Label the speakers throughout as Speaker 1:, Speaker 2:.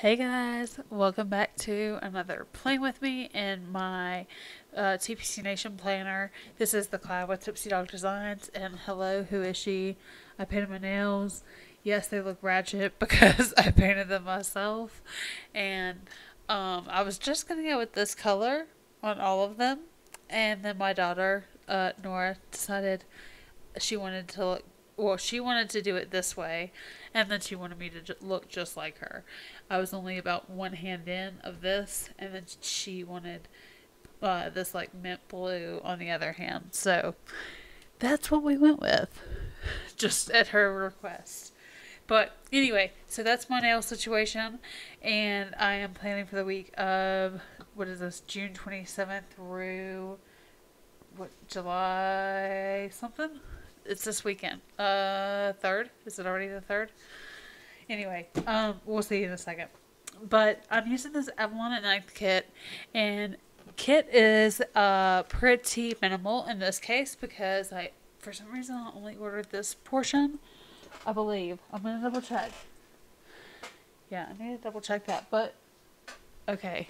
Speaker 1: Hey guys, welcome back to another Plan With Me in my uh, TPC Nation planner. This is the Cloud with Tipsy Dog Designs, and hello, who is she? I painted my nails. Yes, they look ratchet because I painted them myself, and um, I was just gonna go with this color on all of them, and then my daughter, uh, Nora, decided she wanted to look well, she wanted to do it this way, and then she wanted me to look just like her. I was only about one hand in of this, and then she wanted uh, this like mint blue on the other hand. So that's what we went with, just at her request. But anyway, so that's my nail situation, and I am planning for the week of what is this, June 27th through what July something? It's this weekend. Uh, third. Is it already the third? Anyway, um, we'll see in a second. But I'm using this Avalon and Ninth kit, and kit is uh pretty minimal in this case because I, for some reason, I only ordered this portion. I believe. I'm gonna double check. Yeah, I need to double check that. But okay.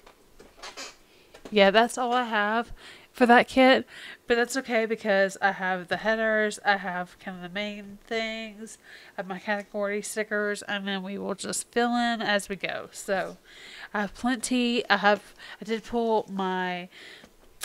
Speaker 1: Yeah, that's all I have for that kit, but that's okay because I have the headers, I have kind of the main things, I have my category stickers, and then we will just fill in as we go. So I have plenty. I have I did pull my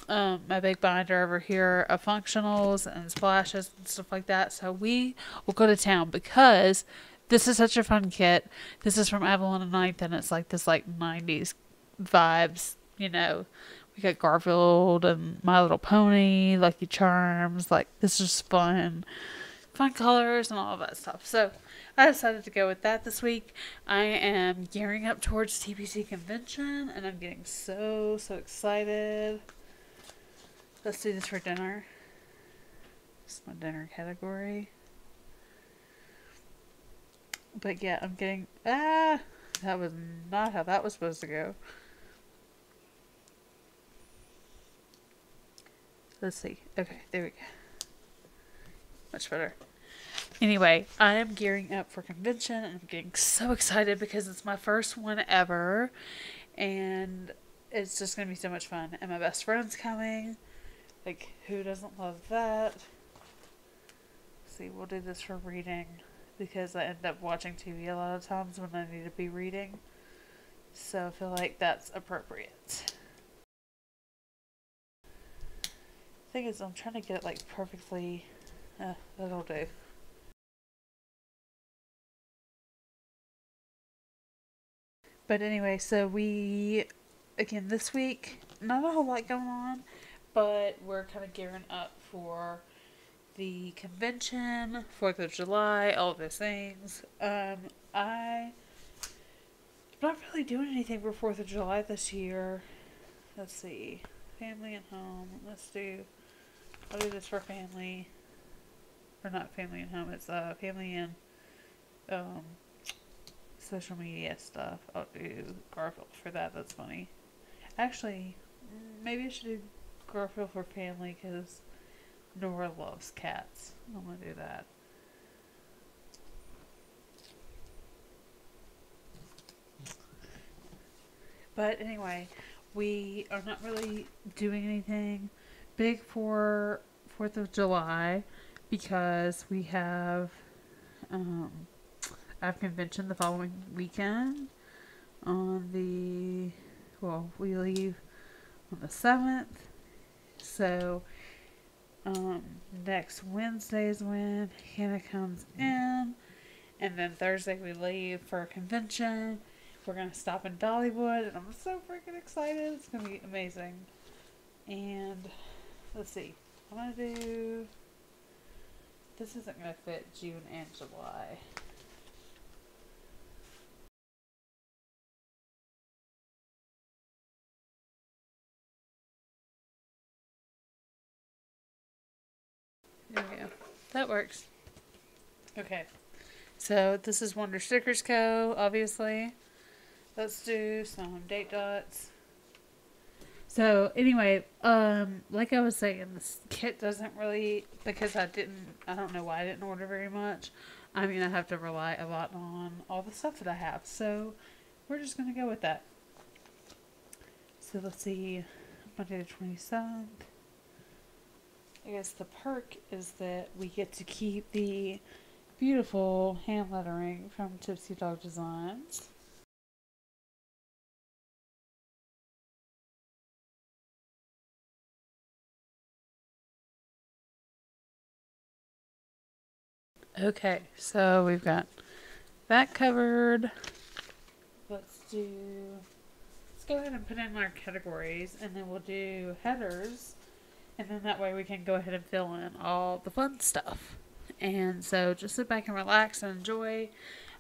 Speaker 1: um my big binder over here of functionals and splashes and stuff like that. So we will go to town because this is such a fun kit. This is from Avalon and Ninth and it's like this like nineties vibes, you know, we got Garfield and My Little Pony, Lucky Charms. Like this is fun, fun colors and all of that stuff. So I decided to go with that this week. I am gearing up towards TPC convention, and I'm getting so so excited. Let's do this for dinner. This is my dinner category. But yeah, I'm getting ah. That was not how that was supposed to go. Let's see. Okay, there we go. Much better. Anyway, I am gearing up for convention and I'm getting so excited because it's my first one ever and it's just going to be so much fun. And my best friend's coming. Like, who doesn't love that? Let's see, we'll do this for reading because I end up watching TV a lot of times when I need to be reading. So I feel like that's appropriate. Thing is, I'm trying to get it like perfectly. Uh, that'll do. But anyway, so we, again, this week, not a whole lot going on, but we're kind of gearing up for the convention, 4th of July, all those things. Um, I, I'm not really doing anything for 4th of July this year. Let's see. Family and home. Let's do I'll do this for family. Or not family and home, it's uh, family and um, social media stuff. I'll do Garfield for that, that's funny. Actually, maybe I should do Garfield for family because Nora loves cats. I'm going to do that. But anyway, we are not really doing anything big for Fourth of July because we have um, I have convention the following weekend on the well we leave on the seventh. So um, next Wednesday is when Hannah comes in. And then Thursday we leave for a convention. We're gonna stop in Dollywood and I'm so freaking excited. It's gonna be amazing. And let's see. I'm gonna do. This isn't gonna fit June and July. There we go. That works. Okay. So this is Wonder Stickers Co. Obviously. Let's do some date dots. So anyway, um, like I was saying, this kit doesn't really because I didn't. I don't know why I didn't order very much. I'm gonna have to rely a lot on all the stuff that I have. So we're just gonna go with that. So let's see, Monday the twenty seventh. I guess the perk is that we get to keep the beautiful hand lettering from Tipsy Dog Designs. Okay, so we've got that covered. Let's do. Let's go ahead and put in our categories, and then we'll do headers, and then that way we can go ahead and fill in all the fun stuff. And so just sit back and relax and enjoy.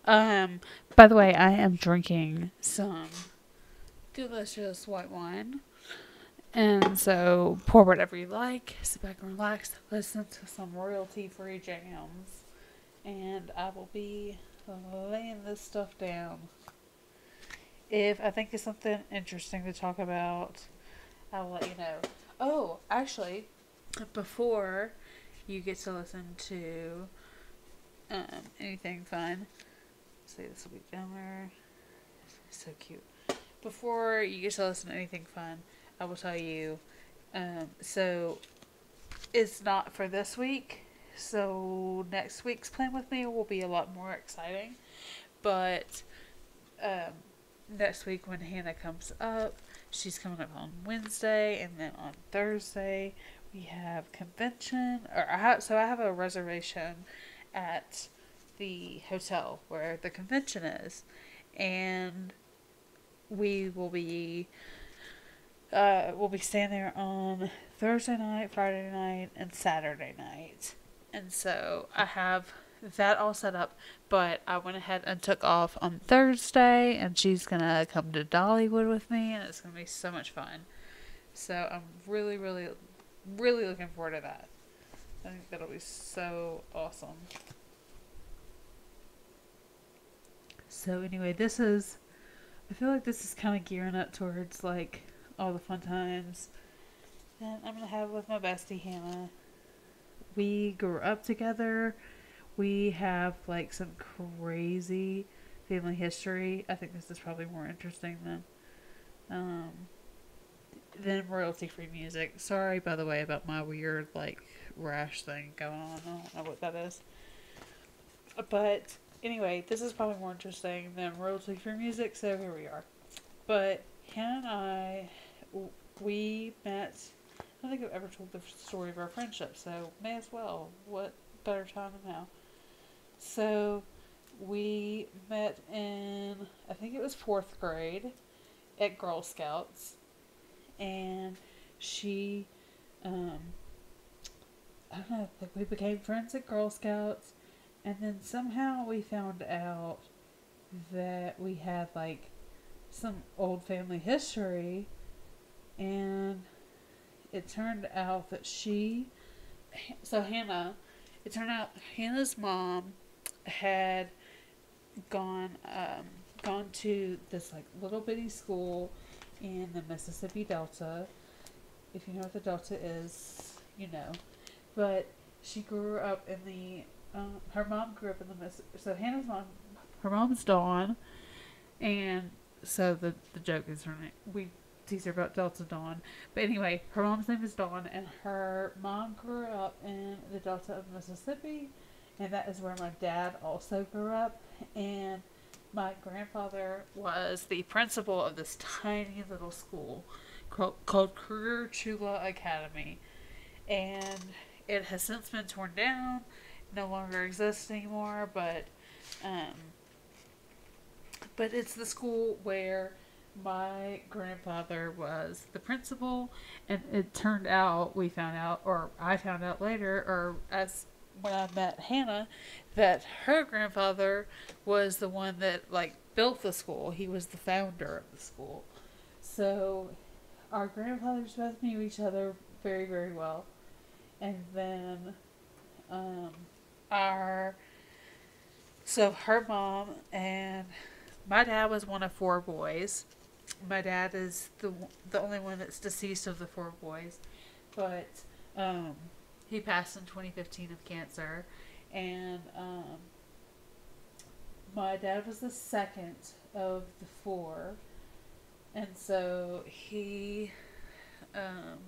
Speaker 1: Um, by the way, I am drinking some delicious white wine. And so pour whatever you like, sit back and relax, listen to some royalty free jams and I will be laying this stuff down. If I think it's something interesting to talk about, I will let you know. Oh, actually, before you get to listen to um, anything fun, say this will be dumber. So cute. Before you get to listen to anything fun, I will tell you. Um, so it's not for this week so next week's plan with me will be a lot more exciting. But um, next week when Hannah comes up, she's coming up on Wednesday, and then on Thursday we have convention. Or I have, so I have a reservation at the hotel where the convention is, and we will be uh, we'll be staying there on Thursday night, Friday night, and Saturday night. And so I have that all set up, but I went ahead and took off on Thursday, and she's gonna come to Dollywood with me, and it's gonna be so much fun. So I'm really, really, really looking forward to that. I think that'll be so awesome. So anyway, this is. I feel like this is kind of gearing up towards like all the fun times that I'm gonna have with my bestie Hannah we grew up together. We have like some crazy family history. I think this is probably more interesting than um than royalty free music. Sorry by the way about my weird like rash thing going on. I don't know what that is. But anyway, this is probably more interesting than royalty free music, so here we are. But Hannah and I we met I think I've ever told the story of our friendship, so may as well. What better time than now? So we met in, I think it was fourth grade at Girl Scouts, and she, um, I don't know, like we became friends at Girl Scouts, and then somehow we found out that we had like some old family history, and it turned out that she, so Hannah, it turned out Hannah's mom had gone um, gone to this like little bitty school in the Mississippi Delta. If you know what the Delta is, you know. But she grew up in the. Um, her mom grew up in the Miss. So Hannah's mom, her mom's Dawn, and so the the joke is her name. We tease her about Delta Dawn. But anyway, her mom's name is Dawn, and her mom grew up in the Delta of Mississippi, and that is where my dad also grew up. And my grandfather was the principal of this tiny little school called, called Cruger-Tchula Academy. And it has since been torn down, no longer exists anymore, but um, but it's the school where my grandfather was the principal, and it turned out we found out, or I found out later, or as when I met Hannah, that her grandfather was the one that like built the school. He was the founder of the school. So our grandfathers both knew each other very, very well. And then um, our so her mom and my dad was one of four boys my dad is the the only one that's deceased of the four boys, but um, he passed in 2015 of cancer, and um, my dad was the second of the four, and so he, um,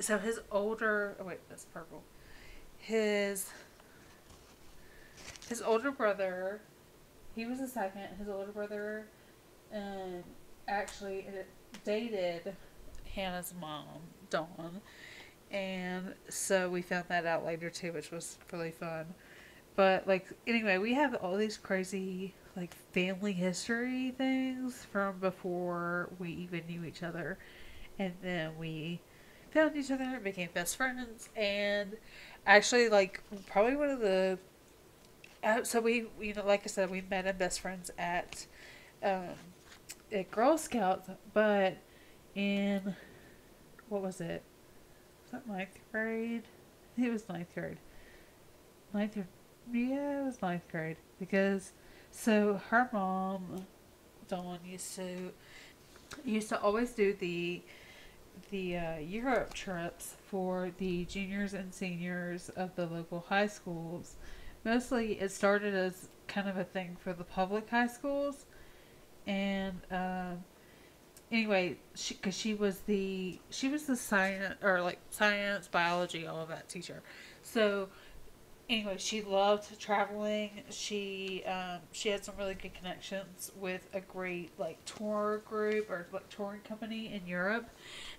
Speaker 1: so his older. Oh wait, that's purple. His his older brother, he was the second. His older brother, um, actually dated Hannah's mom, Dawn, and so we found that out later too, which was really fun. But like anyway, we have all these crazy like family history things from before we even knew each other, and then we found each other and became best friends. And actually, like probably one of the uh, so we you know like I said we met and best friends at um, at Girl Scouts, but in what was it? Was that ninth grade? it was ninth grade. Ninth yeah, it was ninth grade because so her mom, Dawn, used to used to always do the the uh, Europe trips for the juniors and seniors of the local high schools. Mostly, it started as kind of a thing for the public high schools, and um, anyway, she because she was the she was the science or like science, biology, all of that teacher. So anyway, she loved traveling. She um, she had some really good connections with a great like tour group or like touring company in Europe,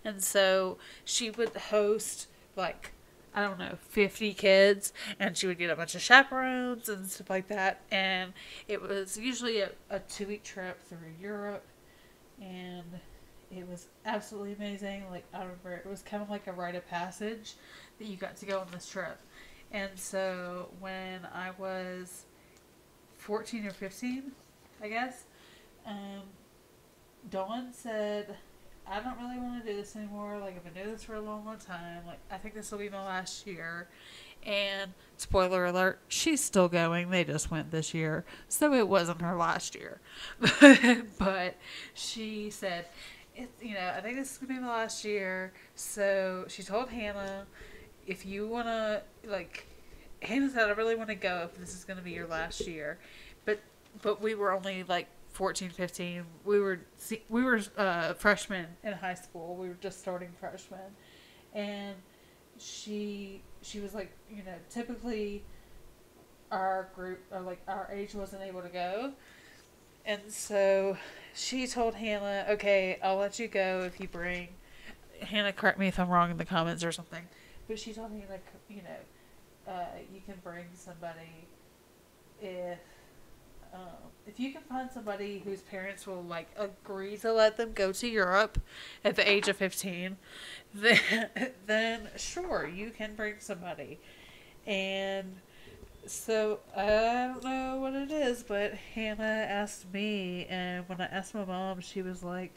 Speaker 1: and so she would host like I don't know, 50 kids, and she would get a bunch of chaperones and stuff like that. And it was usually a, a two week trip through Europe, and it was absolutely amazing. Like, I remember it was kind of like a rite of passage that you got to go on this trip. And so when I was 14 or 15, I guess, um, Dawn said, I don't really want to do this anymore. Like, I've been doing this for a long, long time. Like, I think this will be my last year. And spoiler alert, she's still going. They just went this year. So it wasn't her last year. but she said, it, you know, I think this is going to be my last year. So she told Hannah, if you want to, like, Hannah said, I really want to go if this is going to be your last year. But, but we were only like 14, 15. We were we were uh, freshmen in high school. We were just starting freshmen, and she she was like, you know, typically our group or like our age wasn't able to go, and so she told Hannah, "Okay, I'll let you go if you bring." Hannah, correct me if I'm wrong in the comments or something, but she told me like, you know, uh, you can bring somebody if um, if you can find somebody whose parents will like agree to let them go to Europe at the age of 15, then then sure, you can bring somebody. And so I don't know what it is, but Hannah asked me and when I asked my mom, she was like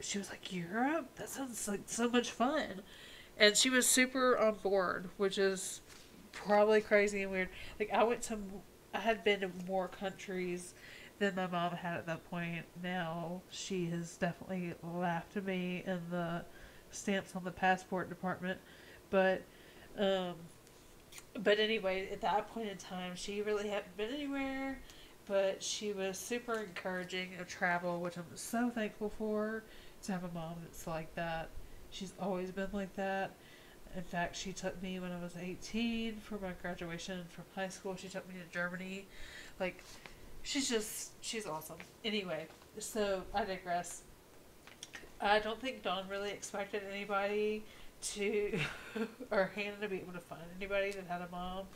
Speaker 1: she was like, Europe? That sounds like so much fun. And she was super on board, which is probably crazy and weird. Like I went to I had been to more countries than my mom had at that point. Now she has definitely laughed at me in the stamps on the passport department, but um, but anyway, at that point in time, she really hadn't been anywhere. But she was super encouraging of travel, which I'm so thankful for to have a mom that's like that. She's always been like that. In fact, she took me when I was 18 for my graduation from high school. She took me to Germany. Like, she's just, she's awesome. Anyway, so I digress. I don't think Dawn really expected anybody to, or Hannah to be able to find anybody that had a mom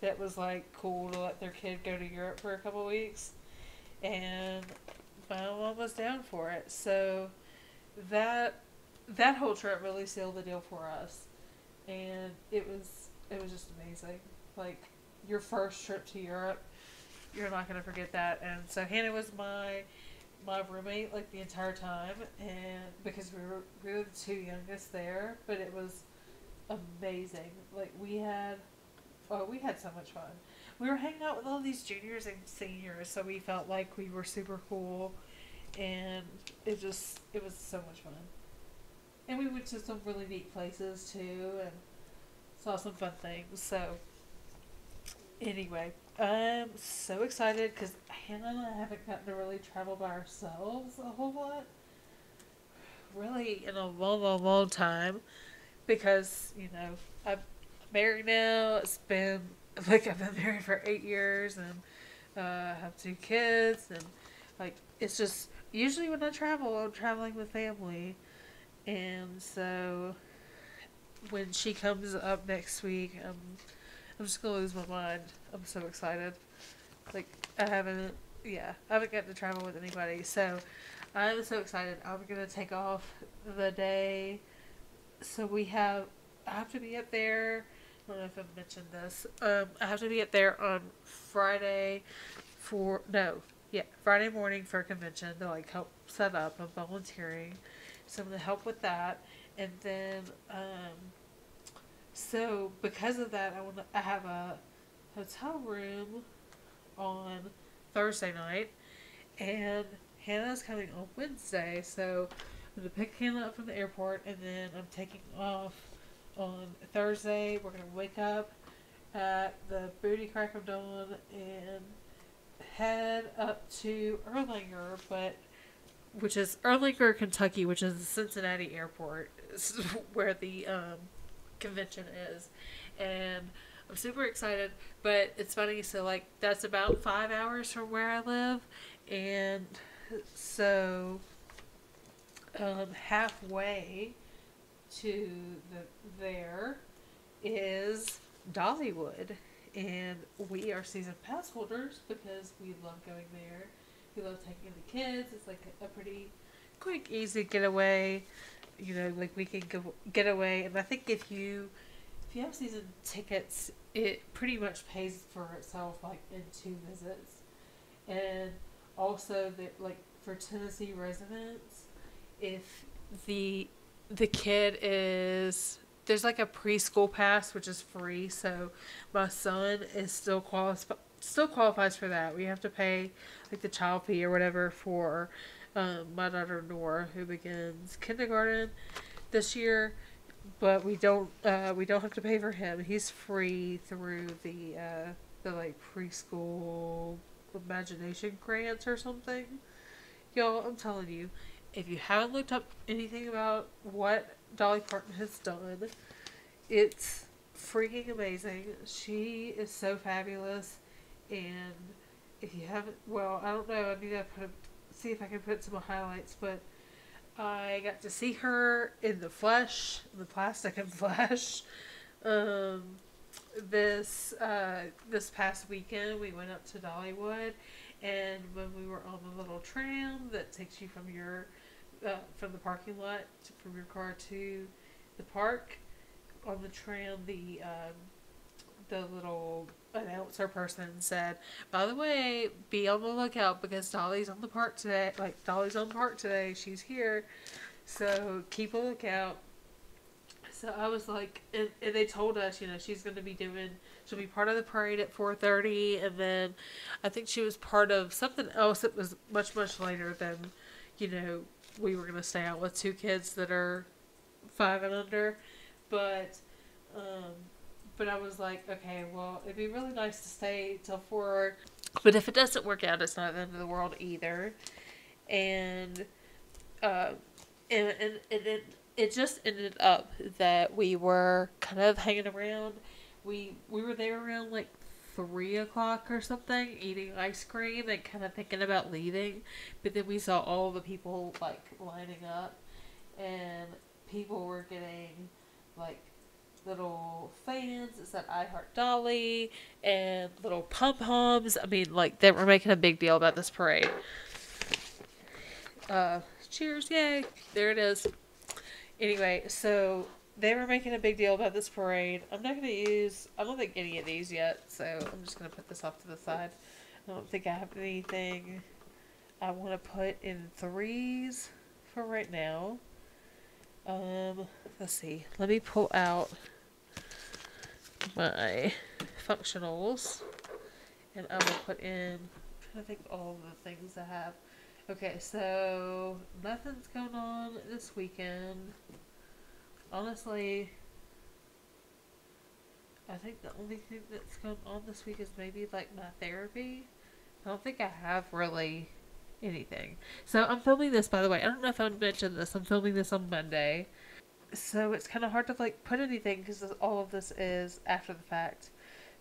Speaker 1: that was like cool to let their kid go to Europe for a couple weeks. And my mom was down for it. So that that whole trip really sealed the deal for us and it was it was just amazing. Like your first trip to Europe, you're not gonna forget that. And so Hannah was my my roommate like the entire time, and because we were we were the two youngest there, but it was amazing. Like we had, oh, we had so much fun. We were hanging out with all these juniors and seniors, so we felt like we were super cool, and it just it was so much fun. And we went to some really neat places too and saw some fun things. So, anyway, I'm so excited because Hannah and I haven't gotten to really travel by ourselves a whole lot. Really, in a long, long, long time. Because, you know, I'm married now. It's been, like, I've been married for eight years and uh, have two kids. And, like, it's just, usually when I travel, I'm traveling with family. And so, when she comes up next week, I'm I'm just gonna lose my mind. I'm so excited. Like I haven't, yeah, I haven't gotten to travel with anybody, so I'm so excited. I'm gonna take off the day. So we have, I have to be up there. I don't know if I've mentioned this. Um, I have to be up there on Friday for no, yeah, Friday morning for a convention to like help set up. I'm volunteering, so I'm gonna help with that, and then um so because of that, I want to, I have a hotel room on Thursday night, and Hannah's coming on Wednesday. So I'm gonna pick Hannah up from the airport, and then I'm taking off on Thursday. We're gonna wake up at the booty crack of dawn and head up to Erlanger, but which is Erlanger, Kentucky, which is the Cincinnati airport, where the um, convention is. And I'm super excited, but it's funny. So, like, that's about five hours from where I live. And so, um, halfway to the there is Dollywood. And we are season pass holders because we love going there. We love taking the kids. It's like a pretty quick, easy getaway you know, like we can go, get away. And I think if you if you have season tickets, it pretty much pays for itself like in two visits. And also that like for Tennessee residents, if the the kid is there's like a preschool pass which is free, so my son is still qualifies still qualifies for that. We have to pay like the child fee or whatever for um, my daughter Nora, who begins kindergarten this year, but we don't uh, we don't have to pay for him. He's free through the uh, the like preschool imagination grants or something. Y'all, I'm telling you, if you haven't looked up anything about what Dolly Parton has done, it's freaking amazing. She is so fabulous, and if you haven't, well, I don't know. I need to put see if I can put some highlights, but I got to see her in the flesh, the plastic and flesh. Um, this uh, this past weekend, we went up to Dollywood, and when we were on the little tram that takes you from your uh, from the parking lot to, from your car to the park, on the tram, the um, the little announcer person said, "By the way, be on the lookout because Dolly's on the park today. Like Dolly's on the park today. She's here, so keep a lookout." So I was like, and, and they told us, you know, she's going to be doing. She'll be part of the parade at four thirty, and then I think she was part of something else that was much much later than, you know, we were going to stay out with two kids that are five and under, but. Um, but I was like, okay, well, it'd be really nice to stay till four. But if it doesn't work out, it's not the end of the world either. And, uh, and, and, and it, it just ended up that we were kind of hanging around. We we were there around like three o'clock or something, eating ice cream and kind of thinking about leaving. But then we saw all the people like lining up, and people were getting like little fans that said I Heart Dolly and little pom poms. I mean, like, they were making a big deal about this parade. Uh, cheers, yay. There it is. Anyway, so they were making a big deal about this parade. I'm not going to use, I don't think any of these yet, so I'm just going to put this off to the side. I don't think I have anything I want to put in threes for right now. Um, let's see. Let me pull out my functionals and I will put in I think all the things I have. Okay, so nothing's going on this weekend. Honestly, I think the only thing that's going on this week is maybe like my therapy. I don't think I have really anything. So I'm filming this, by the way. I don't know if I mentioned this. I'm filming this on Monday. So it's kind of hard to like put anything because all of this is after the fact.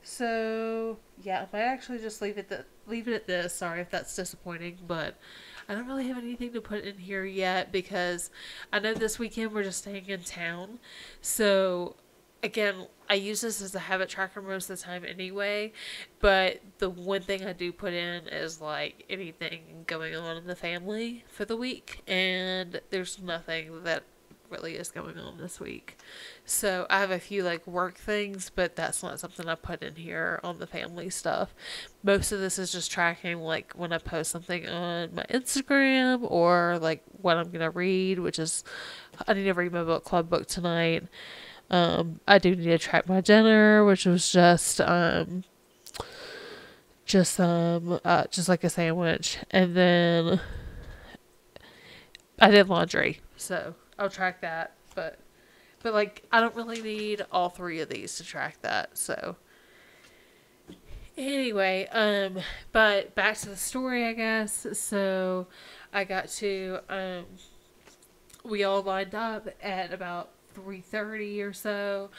Speaker 1: So yeah, I might actually just leave it that leave it at this. Sorry if that's disappointing, but I don't really have anything to put in here yet because I know this weekend we're just staying in town. So again, I use this as a habit tracker most of the time anyway, but the one thing I do put in is like anything going on in the family for the week, and there's nothing that really is going on this week. So I have a few like work things, but that's not something I put in here on the family stuff. Most of this is just tracking like when I post something on my Instagram or like what I'm gonna read, which is I need to read my book club book tonight. Um, I do need to track my dinner, which was just um, just um, uh, just like a sandwich, and then I did laundry, so I'll track that. But but like I don't really need all three of these to track that, so. Anyway, um, but back to the story, I guess. So, I got to um, we all lined up at about 3.30 or so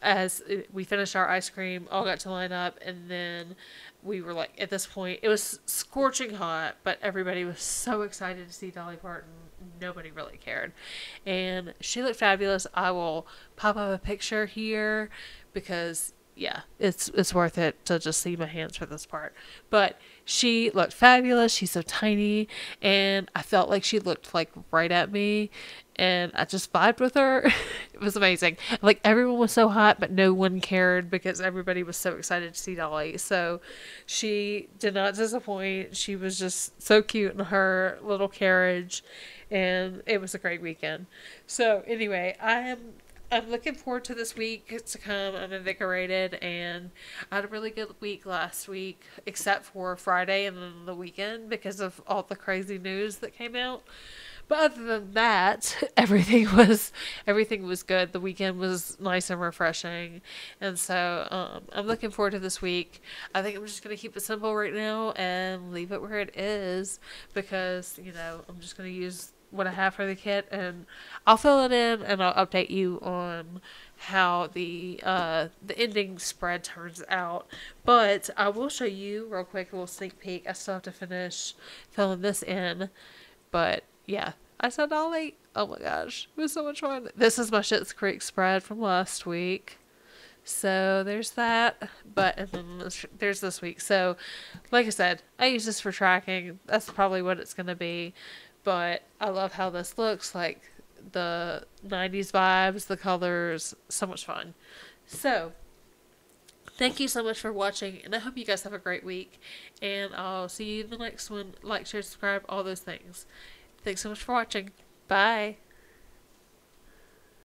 Speaker 1: as we finished our ice cream all got to line up and then we were like at this point it was scorching hot but everybody was so excited to see dolly parton nobody really cared. And she looked fabulous. I will pop up a picture here because yeah, it's it's worth it to just see my hands for this part. But she looked fabulous. She's so tiny, and I felt like she looked like right at me, and I just vibed with her. it was amazing. Like everyone was so hot, but no one cared because everybody was so excited to see Dolly. So she did not disappoint. She was just so cute in her little carriage, and it was a great weekend. So anyway, I am I'm looking forward to this week to come. I'm invigorated, and I had a really good week last week, except for Friday and then the weekend because of all the crazy news that came out. But other than that, everything was everything was good. The weekend was nice and refreshing, and so um, I'm looking forward to this week. I think I'm just gonna keep it simple right now and leave it where it is because you know I'm just gonna use what I have for the kit, and I'll fill it in and I'll update you on how the uh, the ending spread turns out. But I will show you real quick a little sneak peek. I still have to finish filling this in, but yeah, I saw Dolly. Oh my gosh, it was so much fun. This is my Schitt's Creek spread from last week. So there's that, but and then there's this week. So, like I said, I use this for tracking. That's probably what it's gonna be but I love how this looks like the 90s vibes, the colors, so much fun. So, thank you so much for watching, and I hope you guys have a great week. And I'll see you in the next one. Like, share, subscribe, all those things. Thanks so much for watching. Bye.